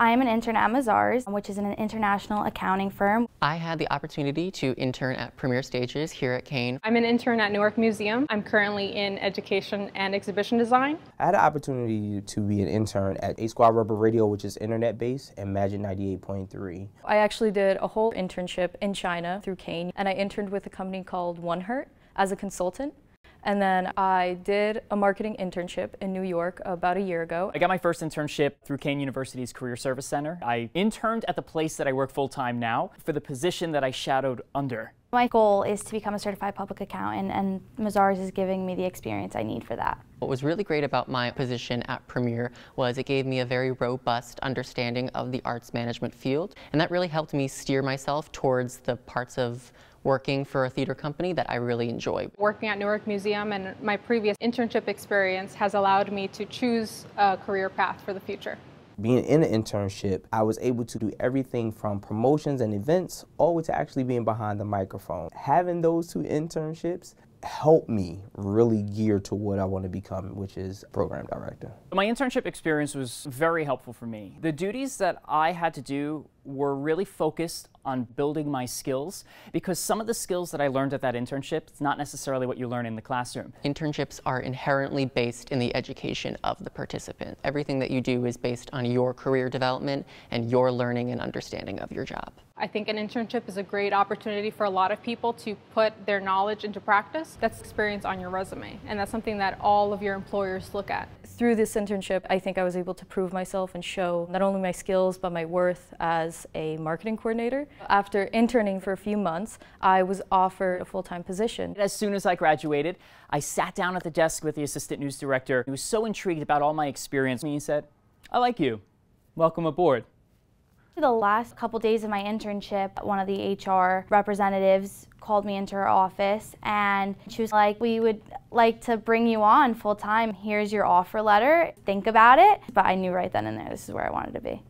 I am an intern at Mazars, which is an international accounting firm. I had the opportunity to intern at Premier Stages here at Kean. I'm an intern at Newark Museum. I'm currently in education and exhibition design. I had the opportunity to be an intern at A Squad Rubber Radio, which is internet based, and Magic 98.3. I actually did a whole internship in China through Kean, and I interned with a company called OneHurt as a consultant. And then I did a marketing internship in New York about a year ago. I got my first internship through Kean University's Career Service Center. I interned at the place that I work full time now for the position that I shadowed under. My goal is to become a certified public accountant, and Mazars is giving me the experience I need for that. What was really great about my position at Premier was it gave me a very robust understanding of the arts management field, and that really helped me steer myself towards the parts of working for a theater company that I really enjoy. Working at Newark Museum and my previous internship experience has allowed me to choose a career path for the future. Being in an internship, I was able to do everything from promotions and events all the way to actually being behind the microphone. Having those two internships helped me really gear to what I want to become, which is program director. My internship experience was very helpful for me. The duties that I had to do were really focused on building my skills because some of the skills that I learned at that internship is not necessarily what you learn in the classroom. Internships are inherently based in the education of the participant. Everything that you do is based on your career development and your learning and understanding of your job. I think an internship is a great opportunity for a lot of people to put their knowledge into practice. That's experience on your resume, and that's something that all of your employers look at. Through this internship, I think I was able to prove myself and show not only my skills but my worth as a marketing coordinator. After interning for a few months, I was offered a full-time position. As soon as I graduated, I sat down at the desk with the assistant news director. He was so intrigued about all my experience. He said, I like you. Welcome aboard. The last couple days of my internship, one of the HR representatives called me into her office and she was like, We would like to bring you on full time. Here's your offer letter. Think about it. But I knew right then and there this is where I wanted to be.